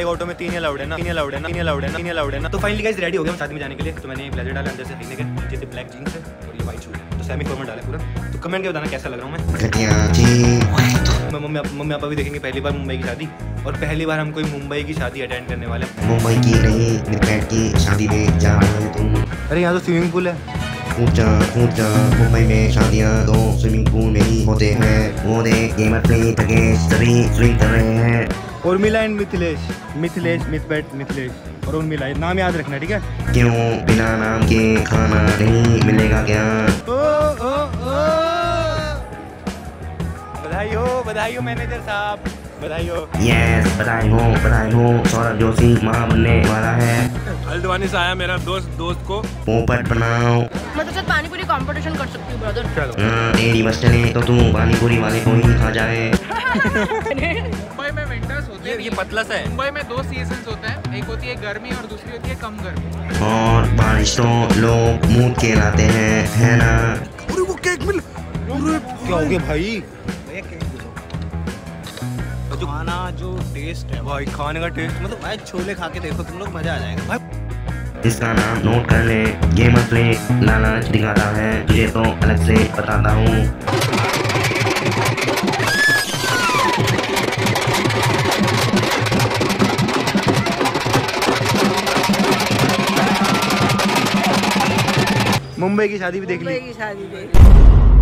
एक ऑटो में तीन ही अलाउड है ना? तीन अलाउड है ना? तीन अलाउड है ना? तीन अलाउड है ना? तो फाइनली गाइस रेडी हो गए हम शादी में जाने के लिए। तो मैंने ब्लेजर डाला अंदर से खरीदने के नीचे से ब्लैक जीन्स है और ये वाइट शूज़ है। तो सेमी फॉर्मल डाला पूरा। तो कमेंट के बताना कैसा लग रहा हूँ मैं? घटिया जी मैं मम्मी मम्मी पापा भी देखेंगे पहली बार मुंबई की शादी। और पहली बार हम कोई मुंबई की शादी अटेंड करने वाले हैं। मुंबई की नहीं मेरे बैट की शादी में जा रहे हैं तुम। अरे यहाँ तो स्विमिंग पूल है। ऊँचा ऊँचा मुंबई में शादियाँ तो स्विमिंग पूल में ही होते हैं। वो गेमर प्ले तके सभी स्विंग कर रहे हैं। उर्मिला एंड मिथिलेश। मिथिलेश मिथबेट मिथिलेश और उर्मिला नाम याद रखना ठीक है? क्यों बिना नाम के खाना नहीं मिलेगा क्या? ओ ओ ओ। बधाई हो बधाई हो मैनेजर साहब बधाई हो। यस बधाई हो बधाई हो सौरभ जोशी माँ बनने वाला है। हल्द्वानी से आया मेरा दोस्त दोस्त को। पोपट बनाओ। मैं तो साथ पानी पूरी कंपटीशन कर सकती हूँ ब्रदर चलो। हाँ, तेरी बस चले तो तू पानीपुरी वाले को ही खा जाए। ये ये पतला सा है। मुंबई में दो सीज़न होते हैं। एक होती है गर्मी और दूसरी होती है कम गर्मी। और बारिश तो लोग मुँह के लाते हैं है ना? अरे वो केक मिल अरे क्या हो गया भाई? जो खाना जो टेस्ट है। भाई खाने का टेस्ट मतलब भाई छोले खा के देखो तुम लोग मज़ा आ जाएगा। भाई इसका नाम नोट कर ले गेम प्ले लालच दिखाता है। तुझे तो अलग से बताता हूँ। मुंबई की शादी भी देख ली। मुंबई की शादी देख